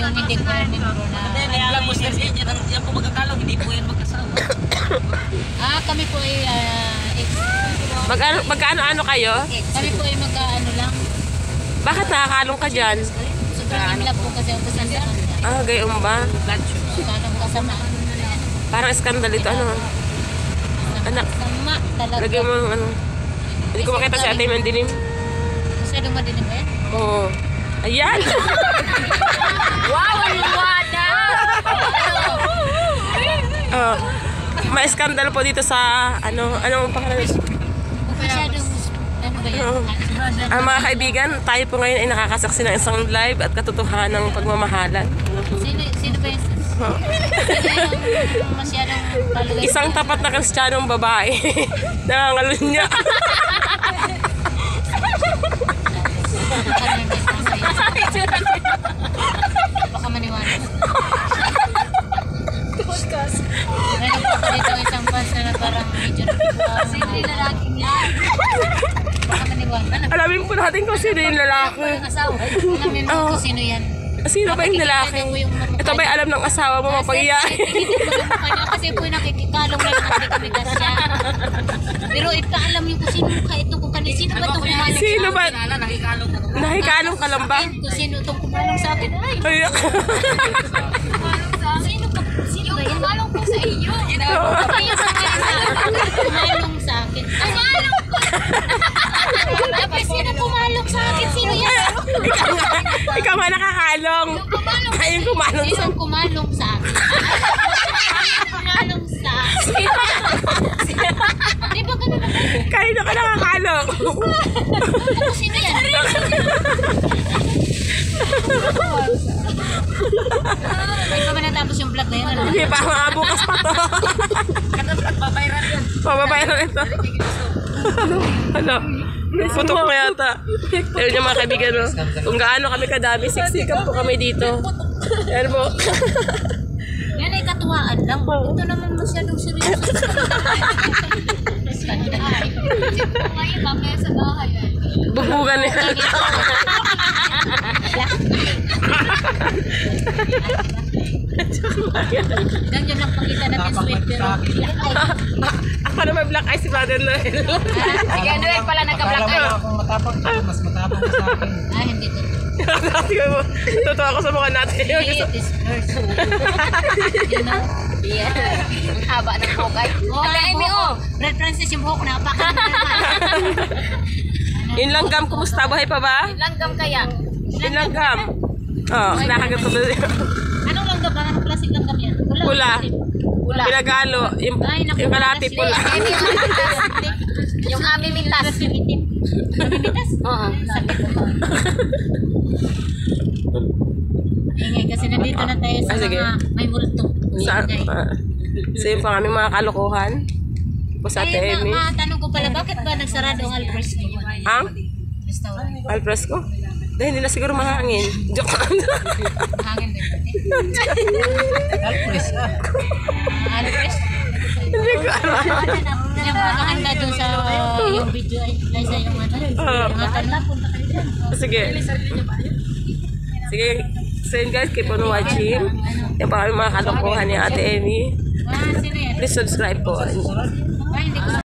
Yung hindi ko rin membro na. Vlog mo sir, yan, yan, yan po magkakalaw, hindi po yan magkasawa. Ah, kami po ay ah, ex. Magkano, magkano-ano kayo? Kami po ay mag-ano lang. Bakit nakakalong ka dyan? Sobrang love po kasi ako sa kanya. Ah, gayon ba? Parang skandal ito. Ano? Anak, Sama talaga. lagyan mo ano. Hindi ko makita si ate yung dilim. Masyadong madilim ba yan? Oo. Ayan! Wow, ang liwada! oh, may skandal po dito sa ano, ano ang pangalan? Masyadong, ano ba yan? Oo. Ang mga kaibigan, tayo po ngayon ay nakakasaksi ng isang live at katotohanan ng pagmamahalan. Sino, sino ba yung masyadong followers? Isang tapat na kristyanong babae. Nangangalun niya. Yung? Baka maniwala. Alamin po natin kung sino yung lalaki. Alamin mo kung sino yan. Sino ba yung lalaki? Yung Ito ba yung alam ng asawa mo mapagiyain? Yung mukha niya kasi po yung nakikikalong lang ng kamigas siya. Pero ito alam niyo kung sino mukha ito kung kanil. Sino ba itong kumalang Sino ba? Nakikalong ka lang ba? Kung sino itong kumalong sa akin. Ay, Ay, sino ka? Sino ba yan? Kumalong po sa iyo. Kaya sa akin. Kumalong sa akin. Kumalong po. Tapos sino kumalong sa akin? Sino yan? ikaw nga, ikaw nga nakakalong. Ayun kumalong sa... Sino kumalong sa akin? Kumalong sa akin. Di ba ganun ang Kanino ka nakakalong? Ako sino yan? Ay pa ba natapos yung vlog na yun? Ano? Hindi pa, mga bukas pa to. Babayran yan. Mababayaran ito. Ano? Putok ko yata. Pero yung mga kaibigan, no? kung gaano kami kadami, siksikan po kami dito. Yan po. Yan ay katuwaan lang. Ito naman masyadong seryoso. Bubugan niya. Ganyan lang pakita natin sweet pero... Ako naman black eyes si Brother Noel. Sige, Noel pala nagka-black eye. Kung matapang, mas matapang sa akin. Ah, hindi mo, Totoo ako sa mukha natin. It is first. You know? Yeah. Ang haba ng bukay. Oh, ang buhok. Red Princess yung buhok na. Apakan mo naman. Yun lang gam, kumusta? Buhay pa ba? Langgam kaya. Yun lang gam. Oo, oh, nakagat ko doon. Klaseng langgam yan? Pula. Pula. Pula. Pinagalo. Yung, Ay, naku. yung kalati pula. Yung amimitas. Amimitas? Oo. Sakit ko. Ingay kasi nandito na tayo sa Ah, sige. mga may multo. Sa, Ingay. ah, so yun pa kami mga kalokohan. Po sa Ate Amy. ma- matanong ko pala, bakit ba nagsarado ang Alfresco? Ang? Restaurant. Alfresco? Dahil hindi na siguro mahangin. Joke lang. Hangin din. Alpres Alfresco. Hindi ko alam. Yung makakanda doon sa yung video ay sa yung ano. Ah. Mga tanong punta kayo dyan. Sige. Sige. So yun guys, keep on watching. Yan pa kami mga kalokohan ni Ate Amy. Ah? Please subscribe po.